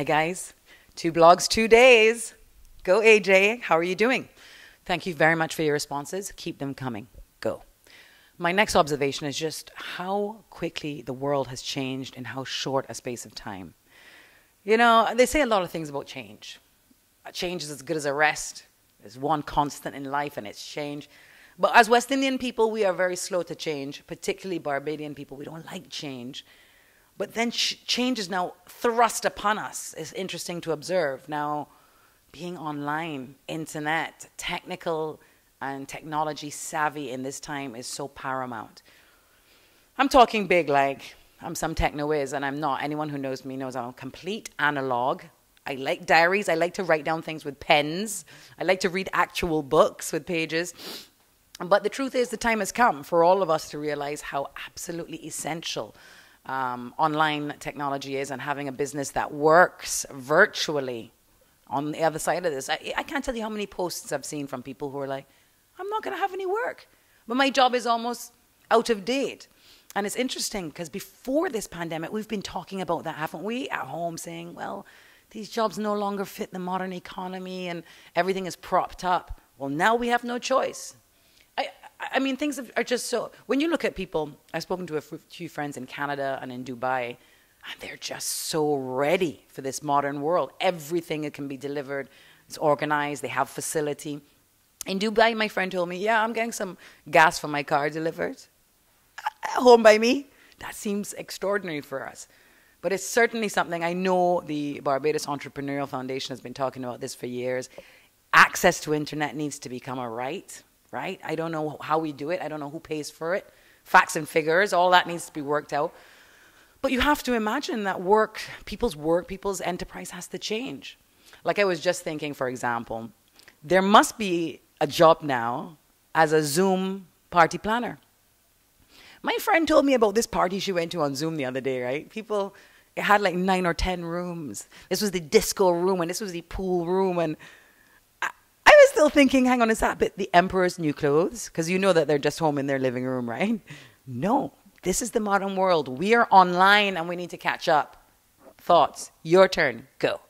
Hi, guys. Two blogs, two days. Go, AJ. How are you doing? Thank you very much for your responses. Keep them coming. Go. My next observation is just how quickly the world has changed in how short a space of time. You know, they say a lot of things about change. Change is as good as a rest. There's one constant in life, and it's change. But as West Indian people, we are very slow to change, particularly Barbadian people. We don't like change. But then ch- change is now thrust upon us. It's interesting to observe. Now, being online, internet, technical, and technology savvy in this time is so paramount. I'm talking big, like I'm some techno whiz, and I'm not. Anyone who knows me knows I'm a complete analog. I like diaries. I like to write down things with pens. I like to read actual books with pages. But the truth is, the time has come for all of us to realize how absolutely essential um, online technology is and having a business that works virtually on the other side of this. I, I can't tell you how many posts I've seen from people who are like, I'm not going to have any work, but my job is almost out of date. And it's interesting because before this pandemic, we've been talking about that, haven't we, at home, saying, well, these jobs no longer fit the modern economy and everything is propped up. Well, now we have no choice. I mean, things are just so. When you look at people, I've spoken to a few friends in Canada and in Dubai, and they're just so ready for this modern world. Everything it can be delivered, it's organized, they have facility. In Dubai, my friend told me, Yeah, I'm getting some gas for my car delivered at home by me. That seems extraordinary for us. But it's certainly something I know the Barbados Entrepreneurial Foundation has been talking about this for years. Access to internet needs to become a right right? I don't know how we do it. I don't know who pays for it. Facts and figures, all that needs to be worked out. But you have to imagine that work, people's work, people's enterprise has to change. Like I was just thinking, for example, there must be a job now as a Zoom party planner. My friend told me about this party she went to on Zoom the other day, right? People, it had like nine or ten rooms. This was the disco room, and this was the pool room, and still thinking, hang on, is that bit the emperor's new clothes? Because you know that they're just home in their living room, right? No, this is the modern world. We are online and we need to catch up. Thoughts? Your turn. Go.